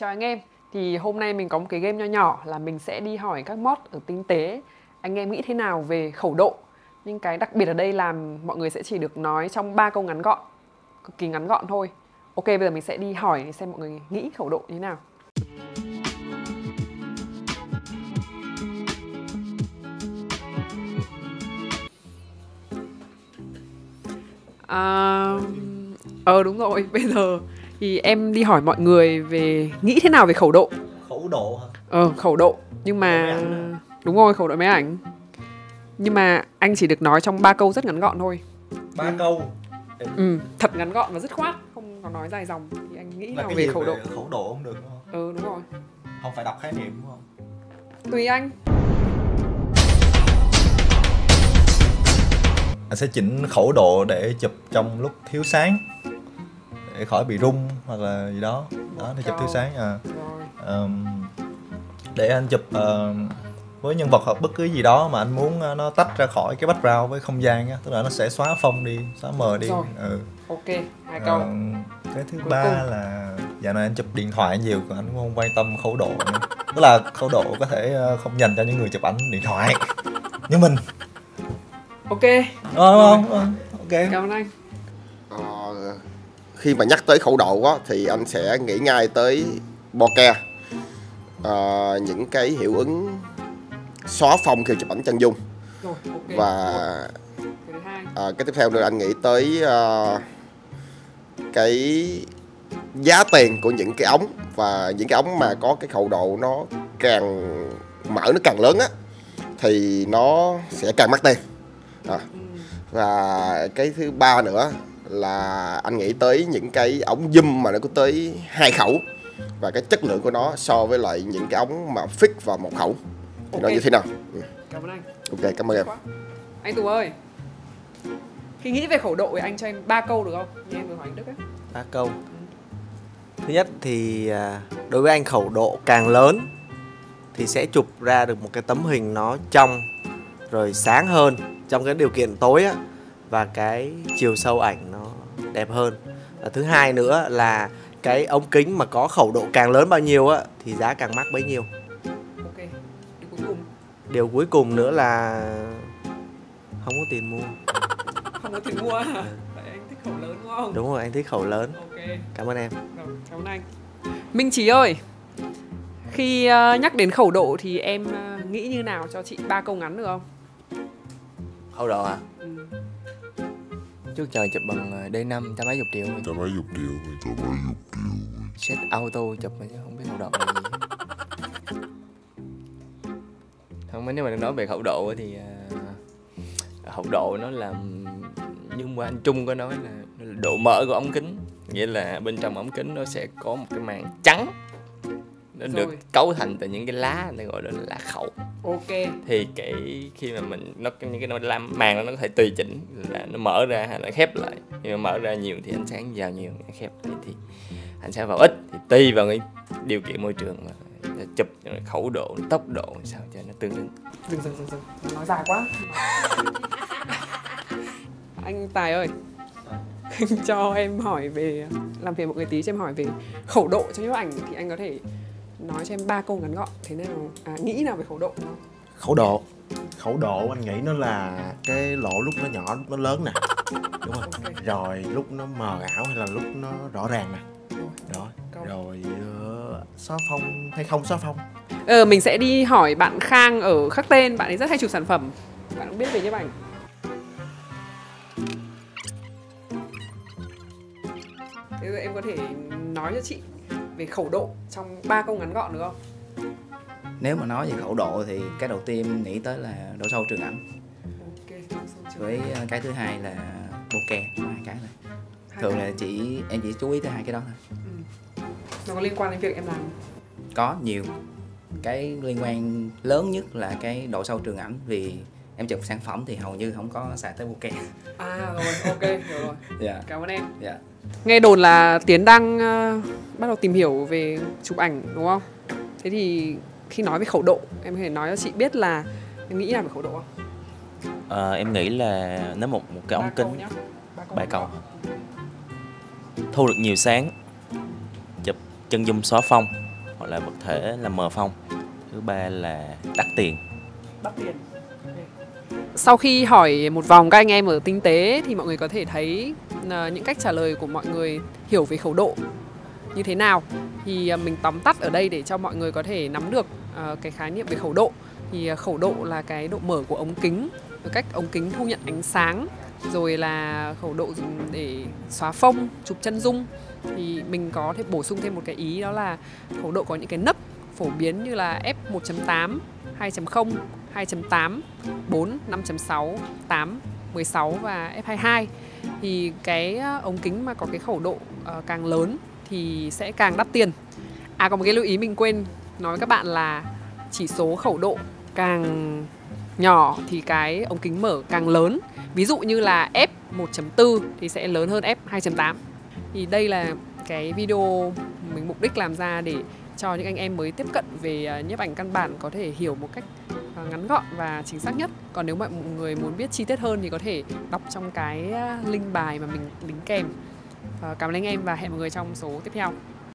Chào anh em, thì hôm nay mình có một cái game nho nhỏ là mình sẽ đi hỏi các mod ở tinh tế anh em nghĩ thế nào về khẩu độ. Nhưng cái đặc biệt ở đây là mọi người sẽ chỉ được nói trong ba câu ngắn gọn, cực kỳ ngắn gọn thôi. Ok, bây giờ mình sẽ đi hỏi xem mọi người nghĩ khẩu độ như thế nào. À, ờ đúng rồi, bây giờ thì em đi hỏi mọi người về nghĩ thế nào về khẩu độ. khẩu độ hả Ờ, khẩu độ. Nhưng mà đúng rồi, khẩu độ máy ảnh. Nhưng mà anh chỉ được nói trong ba câu rất ngắn gọn thôi. ba câu Ừ, thật ngắn gọn và dứt khoát, không có nói dài dòng. Thì anh nghĩ là nào về khẩu độ? khẩu độ không được đúng không Ừ, đúng rồi. không phải đọc khái niệm đúng không Tùy anh. anh sẽ chỉnh khẩu độ để chụp trong lúc thiếu sáng để khỏi bị rung hoặc là gì đó đó để chụp thiếu sáng à. Ờm, để anh chụp ờ, với nhân vật hoặc bất cứ gì đó mà anh muốn ờ, nó tách ra khỏi cái background với không gian á tức là nó sẽ xóa phông đi xóa mờ đi Rồi. ừ. Ok, hai câu. Ờ, cái thứ Cuối ba cùng. là dạo này anh chụp điện thoại nhiều còn anh cũng không quan tâm khẩu độ nữa. tức là khẩu độ có thể ờ, không dành cho những người chụp ảnh điện thoại như mình Ok, Ờ, không không ok cảm ơn anh. Khi mà nhắc tới khẩu độ á, thì anh sẽ nghĩ ngay tới bokeh Ờ, những cái hiệu ứng xóa phông khi chụp ảnh chân dung. Rồi, và ờ, cái tiếp theo nữa anh nghĩ tới ờ, cái giá tiền của những cái ống. Và những cái ống mà có cái khẩu độ nó càng mở nó càng lớn á thì nó sẽ càng mắc tiền. À. và cái thứ ba nữa là anh nghĩ tới những cái ống zoom mà nó có tới hai khẩu và cái chất lượng của nó so với lại những cái ống mà fix vào một khẩu thì nó Ok. như thế nào Ừ, Cảm ơn anh. ok cảm ơn em Quá. Anh Tú ơi. Khi nghĩ về khẩu độ thì anh cho em ba câu được không? Như em vừa hỏi anh Đức ấy. ba câu thứ nhất thì à, đối với anh khẩu độ càng lớn thì sẽ chụp ra được một cái tấm hình nó trong rồi sáng hơn trong cái điều kiện tối á và cái chiều sâu ảnh nó đẹp hơn và thứ hai nữa là cái ống kính mà có khẩu độ càng lớn bao nhiêu á thì giá càng mắc bấy nhiêu Ok. Điều cuối cùng. điều cuối cùng nữa là không có tiền mua Không có tiền mua à? Tại anh thích khẩu lớn đúng không? đúng rồi anh thích khẩu lớn Ok. cảm ơn em Rồi, cảm ơn anh. Minh Trí ơi. Khi ờ, nhắc đến khẩu độ thì em ờ, nghĩ như nào cho chị ba câu ngắn được không? Khẩu độ à? Ừ. Trước giờ chụp bằng ờ, D5 trăm mấy chục triệu Trăm mấy chục triệu Trăm mấy chục triệu Set auto chụp mà chứ không biết khẩu độ là gì Không, nếu mà nói về khẩu độ thì ờ, Khẩu độ nó là Nhưng mà anh Trung có nói là, độ mở của ống kính. Nghĩa là bên trong ống kính nó sẽ có một cái màng trắng Nó được cấu thành từ những cái lá Nó gọi là lá khẩu Ok. thì cái khi mà mình nó những cái nó làm màng nó có thể tùy chỉnh là nó mở ra hay là khép lại khi mà mở ra nhiều thì ánh sáng vào nhiều khép lại thì ánh sáng vào ít thì tùy vào cái điều kiện môi trường mà chụp khẩu độ tốc độ sao cho nó tương ứng Dừng dừng dừng dừng. Nói dài quá. anh Tài ơi. cho em hỏi về làm phiền mọi người tí cho em hỏi về khẩu độ trong nhiếp ảnh thì anh có thể nói cho em ba câu ngắn gọn thế nào? À, nghĩ nào về khẩu độ? Không? khẩu độ. Khẩu độ anh nghĩ nó là cái lỗ lúc nó nhỏ lúc nó lớn nè. Đúng không Ok. rồi lúc nó mờ ảo hay là lúc nó rõ ràng nè. Đó Câu. rồi uh, xóa phông hay không xóa phông Ờ, mình sẽ đi hỏi bạn Khang ở khắc tên bạn ấy rất hay chụp sản phẩm. Bạn cũng biết về nhiếp ảnh Thế giờ em có thể nói cho chị về khẩu độ trong ba câu ngắn gọn được không? Nếu mà nói về khẩu độ thì cái đầu tiên nghĩ tới là độ sâu trường ảnh Ok, xong chưa? với ờ, cái thứ hai là bokeh hai cái này Hai thường cái. là chỉ em chỉ chú ý tới hai cái đó thôi nó có liên quan đến việc em làm có nhiều cái liên quan lớn nhất là cái độ sâu trường ảnh vì em chụp sản phẩm thì hầu như không có xài tới bokeh à rồi ok hiểu rồi. Dạ. Cảm ơn em. Dạ. Nghe đồn là tiến đang ờ, bắt đầu tìm hiểu về chụp ảnh đúng không? Thế thì khi nói về khẩu độ em có thể nói cho chị biết là em nghĩ nào về khẩu độ không? Ờ, em nghĩ là nếu một một cái ống kính câu. gọn. thu được nhiều sáng chụp chân dung xóa phông hoặc là vật thể là mờ phong. Thứ ba là đắt tiền. Đắt tiền sau khi hỏi một vòng các anh em ở tinh tế thì mọi người có thể thấy à, những cách trả lời của mọi người hiểu về khẩu độ như thế nào. Thì à, mình tóm tắt ở đây để cho mọi người có thể nắm được à, cái khái niệm về khẩu độ. Thì khẩu độ là cái độ mở của ống kính, cách ống kính thu nhận ánh sáng, rồi là khẩu độ dùng để xóa phông, chụp chân dung. Thì mình có thể bổ sung thêm một cái ý đó là khẩu độ có những cái nấc phổ biến như là f1.8 2.0 2.8 4 5.6 8 16 và F22 thì cái ờ, ống kính mà có cái khẩu độ ờ, càng lớn thì sẽ càng đắt tiền. À còn một cái lưu ý mình quên nói với các bạn là chỉ số khẩu độ càng nhỏ thì cái ống kính mở càng lớn. Ví dụ như là F 1.4 thì sẽ lớn hơn F 2.8. Thì đây là cái video mình mục đích làm ra để cho những anh em mới tiếp cận về ờ, nhiếp ảnh căn bản có thể hiểu một cách ngắn gọn và chính xác nhất. Còn nếu mọi người muốn biết chi tiết hơn thì có thể đọc trong cái à, link bài mà mình đính kèm. Ờ, cảm ơn anh em và hẹn mọi người trong số tiếp theo.